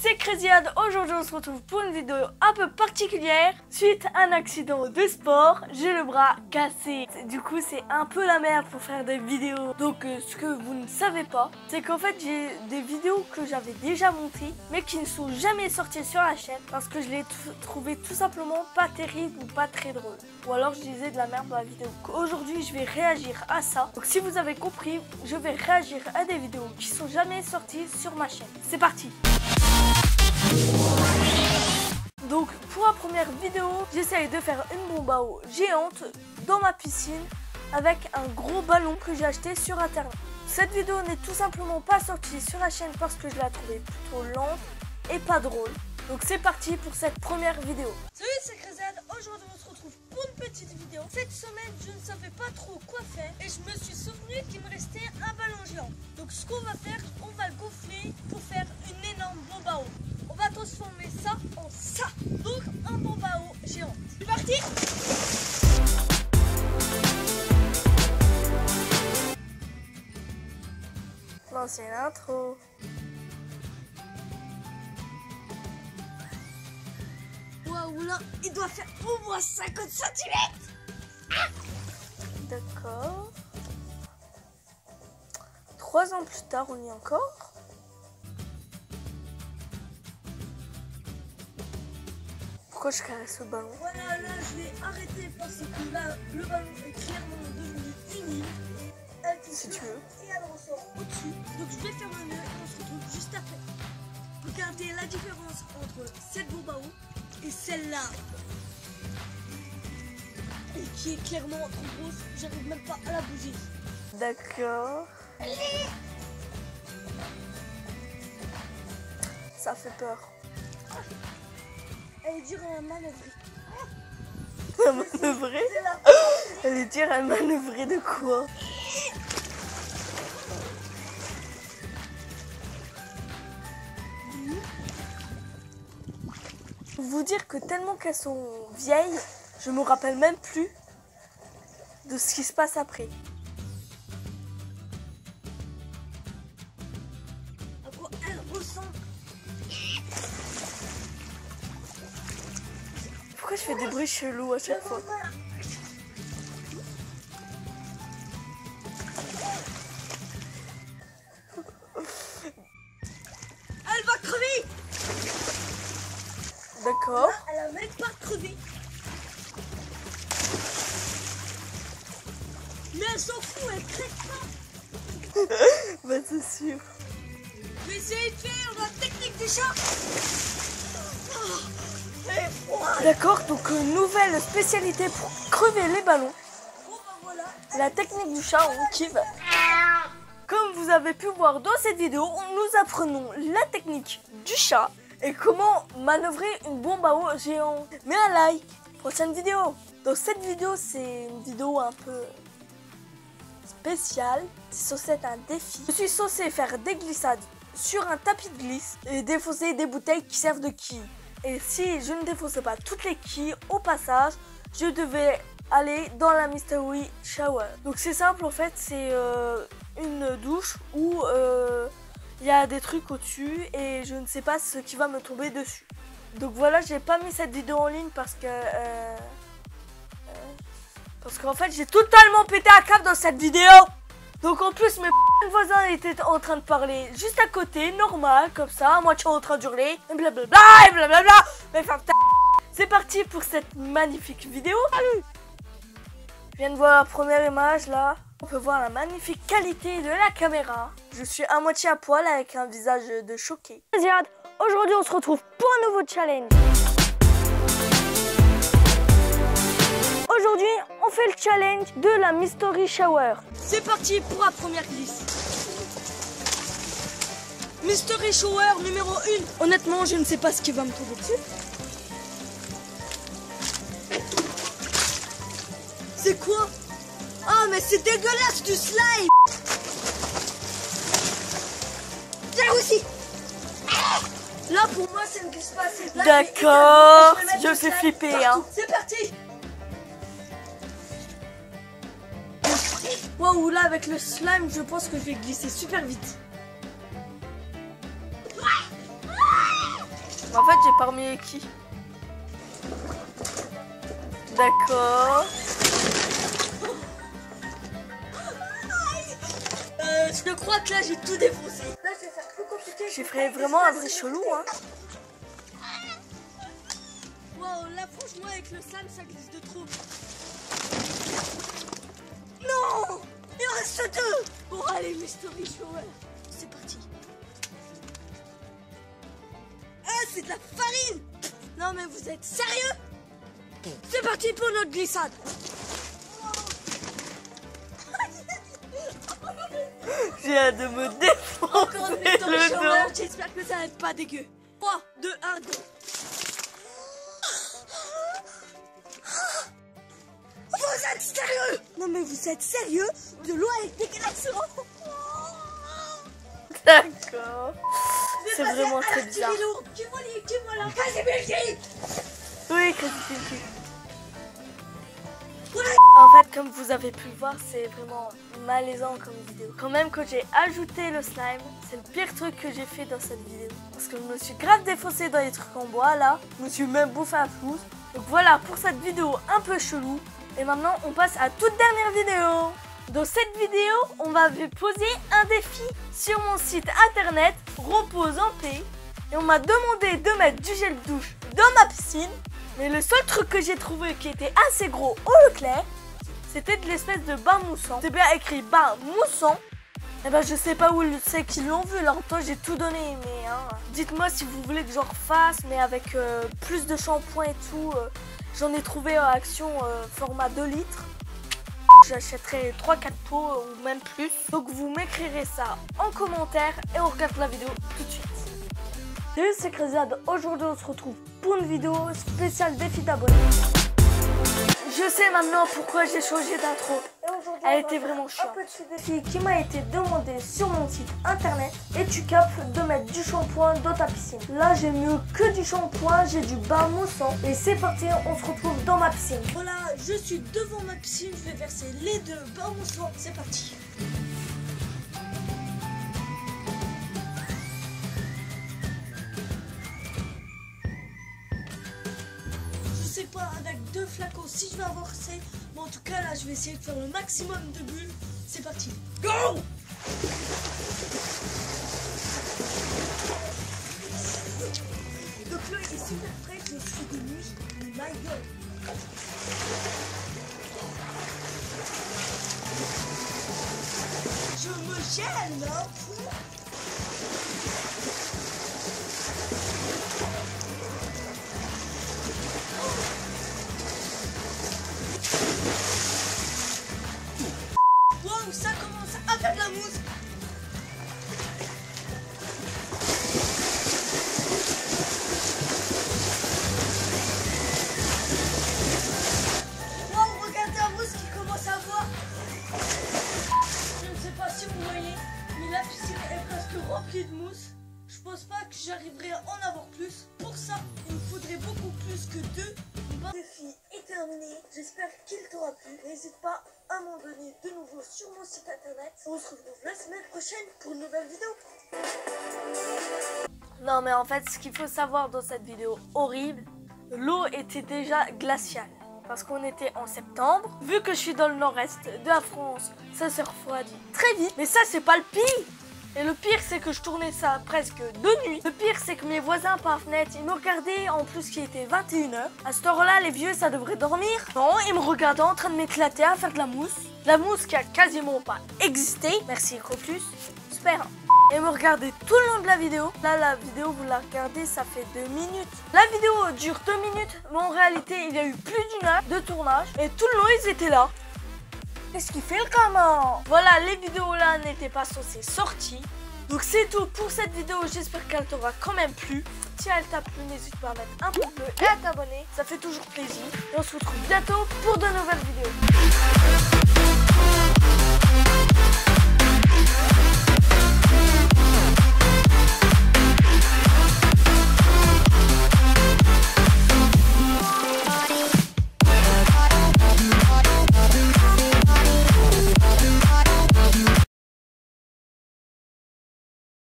c'est Crazyad. Aujourd'hui, on se retrouve pour une vidéo un peu particulière. Suite à un accident de sport, j'ai le bras cassé. Du coup, c'est un peu la merde pour faire des vidéos. Donc, euh, ce que vous ne savez pas, c'est qu'en fait, j'ai des vidéos que j'avais déjà montées, mais qui ne sont jamais sorties sur la chaîne parce que je les trouvées tout simplement pas terribles ou pas très drôles. Ou alors, je disais de la merde dans la vidéo. Aujourd'hui, je vais réagir à ça. Donc, si vous avez compris, je vais réagir à des vidéos qui sont jamais sorties sur ma chaîne. C'est parti donc pour la première vidéo, j'essaye de faire une bombe à eau géante dans ma piscine avec un gros ballon que j'ai acheté sur internet. Cette vidéo n'est tout simplement pas sortie sur la chaîne parce que je la trouvais plutôt lente et pas drôle. Donc c'est parti pour cette première vidéo. Salut c'est Crezad, aujourd'hui on se retrouve pour une petite vidéo. Cette semaine je ne savais pas trop quoi faire et je me suis souvenu qu'il me restait un ballon géant. Donc ce qu'on va faire, on va le gonfler pour faire une énorme bombe à eau transformer ça en ça. Donc un bombe à eau géant. C'est parti Lancer l'intro. Waouh là, il doit faire au moins 50 cm D'accord. Trois ans plus tard, on y est encore. Pourquoi je caresse le ballon Voilà, là je vais arrêter parce que là le ballon est clairement devenu une Si tu veux. Et elle ressort au-dessus. Donc je vais faire le nœud et on se retrouve juste après. Regardez la différence entre cette bombe à eau et celle-là. Et qui est clairement trop grosse, j'arrive même pas à la bouger. D'accord. Ça fait peur. Elle est dure à manœuvrer. À manœuvrer Elle est dure à manœuvrer de quoi Vous dire que tellement qu'elles sont vieilles, je me rappelle même plus de ce qui se passe après. Je fais des bruits chelous à chaque fois Elle va crever D'accord. Elle a même pas crevé. Mais elle s'en fout, elle crève pas. bah c'est sûr. Je vais essayer de faire la technique du chat. D'accord, donc une nouvelle spécialité pour crever les ballons. La technique du chat, on kiffe. Comme vous avez pu voir dans cette vidéo, nous apprenons la technique du chat et comment manœuvrer une bombe à eau géante. Mets un like, prochaine vidéo. Dans cette vidéo, c'est une vidéo un peu spéciale. C'est censé un défi. Je suis censé faire des glissades sur un tapis de glisse et défausser des bouteilles qui servent de quilles. Et si je ne défaussais pas toutes les quilles au passage, je devais aller dans la Mystery Shower. Donc c'est simple en fait, c'est euh, une douche où euh, il y a des trucs au-dessus et je ne sais pas ce qui va me tomber dessus. Donc voilà, j'ai pas mis cette vidéo en ligne parce que... Euh, parce qu'en fait j'ai totalement pété un câble dans cette vidéo donc en plus, mes voisins étaient en train de parler juste à côté, normal, comme ça, moi tu es en train d'hurler, et blablabla, et blablabla. Mais enfin, c'est parti pour cette magnifique vidéo. Salut Je viens de voir la première image là. On peut voir la magnifique qualité de la caméra. Je suis à moitié à poil avec un visage de choqué. Aujourd'hui, on se retrouve pour un nouveau challenge. Aujourd'hui, on fait le challenge de la Mystery Shower. C'est parti pour la première glisse. Mystery Shower numéro 1. Honnêtement, je ne sais pas ce qui va me tomber dessus. C'est quoi? Ah, mais c'est dégueulasse du slime Tiens aussi Là, pour moi, c'est une glisse pas D'accord, je, fais flipper. Hein. C'est parti Waouh, là avec le slime, je pense que je vais glisser super vite. En fait, j'ai pas remis qui? D'accord. Euh, je crois que là j'ai tout défoncé. Là je vais faire plus compliqué. J'ai fait vraiment un vrai chelou, hein. Wow, là franchement avec le slam ça glisse de trop. Non Il en reste deux Bon allez Mystery Shower. C'est parti. Ah c'est de la farine Non mais vous êtes sérieux? C'est parti pour notre glissade J'ai hâte de me défoncer Encore une le dos. j'espère que ça va être pas dégueu. 3, 2, 1, go mais vous êtes sérieux De l'eau avec des glaçons D'accord. C'est vraiment très bizarre. Tu vois les, tu vois Casimir Oui. En fait, comme vous avez pu le voir, c'est vraiment malaisant comme vidéo. Quand même, quand j'ai ajouté le slime, c'est le pire truc que j'ai fait dans cette vidéo. Parce que je me suis grave défoncé dans les trucs en bois, là. Je me suis même bouffé un pouce. Donc voilà pour cette vidéo un peu chelou. Et maintenant, on passe à toute dernière vidéo. Dans cette vidéo, on va poser un défi sur mon site internet Repose en paix. Et on m'a demandé de mettre du gel douche dans ma piscine. Mais le seul truc que j'ai trouvé qui était assez gros au Leclerc, c'était de l'espèce de bain moussant. C'est bien écrit bain moussant. Et ben je sais pas où c'est qu'ils l'ont vu. Alors toi j'ai tout donné. Mais hein, dites-moi si vous voulez que j'en refasse, mais avec euh, plus de shampoing et tout. euh, J'en ai trouvé en action euh, format 2 litres. J'achèterai 3-4 pots ou même plus. Donc vous m'écrirez ça en commentaire et on regarde la vidéo tout de suite. Salut c'est Crazyad, aujourd'hui on se retrouve pour une vidéo spéciale défi d'abonnés. Je sais maintenant pourquoi j'ai changé d'intro. Elle était vraiment chiante. Un petit défi qui m'a été demandé sur mon site internet et tu capes de mettre du shampoing dans ta piscine. Là j'ai mieux que du shampoing, j'ai du bain moussant et c'est parti, on se retrouve dans ma piscine. Voilà, je suis devant ma piscine, je vais verser les deux bains moussants, c'est parti Avec deux flacons si je vais assez, mais en tout cas là je vais essayer de faire le maximum de bulles. C'est parti. Go Donc l'eau est super fraîche, je suis de nuit, mais my god Je me gêne, hein de mousse. Je pense pas que j'arriverai à en avoir plus. Pour ça, il me faudrait beaucoup plus que deux. Défi est terminé. J'espère qu'il t'aura plu. N'hésite pas à m'en donner de nouveau sur mon site internet. On se retrouve la semaine prochaine pour une nouvelle vidéo. Non mais en fait ce qu'il faut savoir dans cette vidéo horrible, l'eau était déjà glaciale. Parce qu'on était en septembre. Vu que je suis dans le nord-est de la France, ça se refroidit très vite. Mais ça c'est pas le pire et le pire, c'est que je tournais ça presque de nuit. Le pire, c'est que mes voisins par fenêtre, ils me regardaient en plus qu'il était 21h. À cette heure-là, les vieux, ça devrait dormir. Non, ils me regardaient en train de m'éclater à faire de la mousse. La mousse qui a quasiment pas existé. Merci, Ecroplus. Super. Et me regarder tout le long de la vidéo. Là, la vidéo, vous la regardez, ça fait deux minutes. La vidéo dure deux minutes, mais en réalité, il y a eu plus d'une heure de tournage. Et tout le long, ils étaient là. Qu'est-ce qu'il fait le gamin? Voilà, les vidéos là n'étaient pas censées sortir. Donc c'est tout pour cette vidéo, j'espère qu'elle t'aura quand même plu. Si elle t'a plu, n'hésite pas à mettre un pouce bleu et à t'abonner, ça fait toujours plaisir. Et on se retrouve bientôt pour de nouvelles vidéos.